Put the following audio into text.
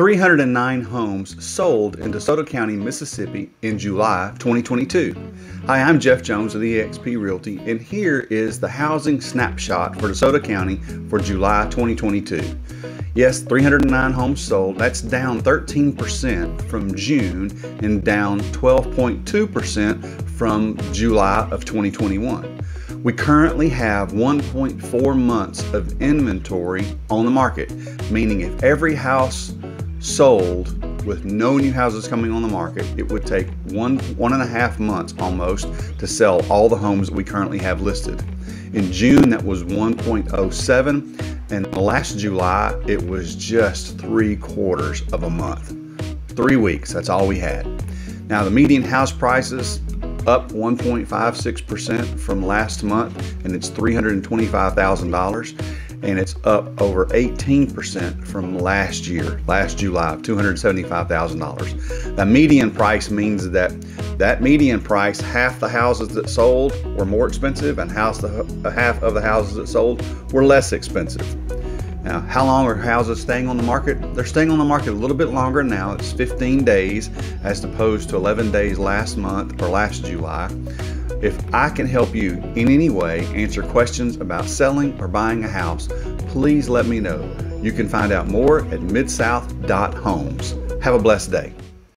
309 homes sold in DeSoto County, Mississippi in July 2022. Hi, I'm Jeff Jones of eXp Realty, and here is the housing snapshot for DeSoto County for July 2022. Yes, 309 homes sold. That's down 13% from June and down 12.2% from July of 2021. We currently have 1.4 months of inventory on the market, meaning if every house sold with no new houses coming on the market, it would take one one and a half months almost to sell all the homes that we currently have listed. In June, that was 1.07, and last July, it was just three quarters of a month. Three weeks, that's all we had. Now, the median house prices up 1.56% from last month, and it's $325,000 and it's up over 18% from last year, last July, $275,000. The median price means that that median price, half the houses that sold were more expensive and house the, half of the houses that sold were less expensive. Now, how long are houses staying on the market? They're staying on the market a little bit longer now. It's 15 days as opposed to 11 days last month or last July. If I can help you in any way answer questions about selling or buying a house, please let me know. You can find out more at midsouth.homes. Have a blessed day.